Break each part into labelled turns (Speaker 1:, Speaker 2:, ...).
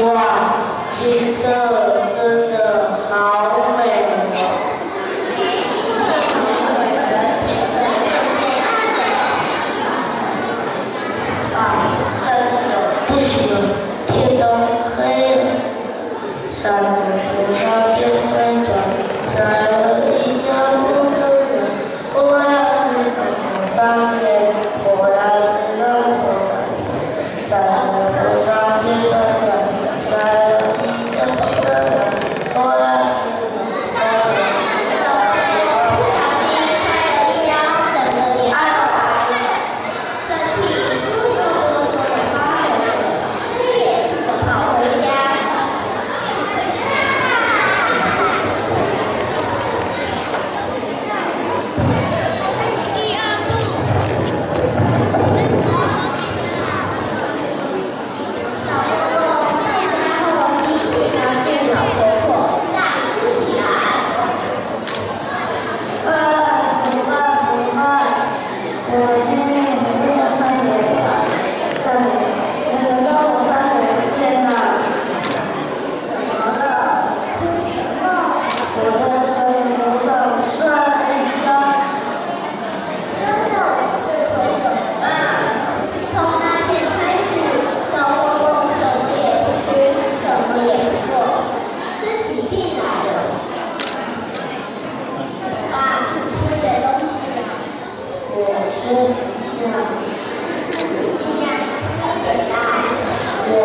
Speaker 1: 哇，金色真的好美哦！啊，真的不行，天都黑了，算。
Speaker 2: 大家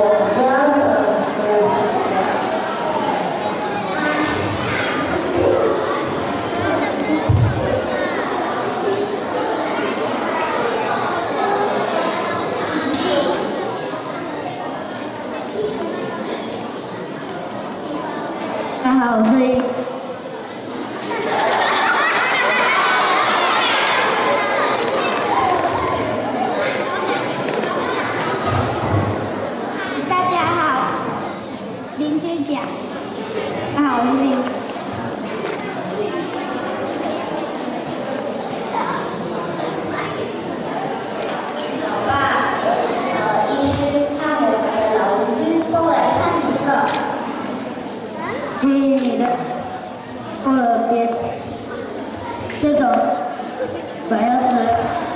Speaker 2: 好，我是。这种我要吃。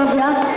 Speaker 2: 啊。